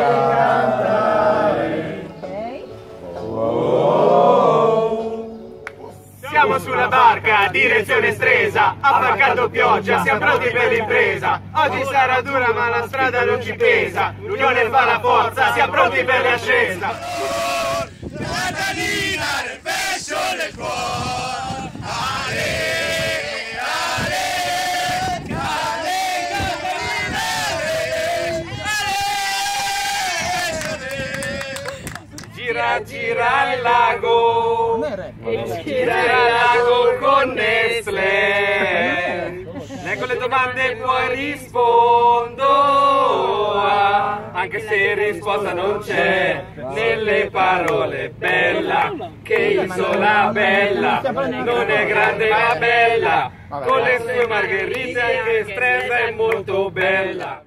cantare. Siamo sulla barca, direzione stresa, ha marcato pioggia, siamo pronti per l'impresa. Oggi sarà dura ma la strada non ci pesa, l'unione fa la forza, siamo pronti per l'ascesa. Gira, gira il lago. Gira il lago con Nestlé. Leggo le domande poi rispondo. Anche se risposta non c'è nelle parole bella che isola bella non è grande ma bella con le sue margherite anche stressa è molto bella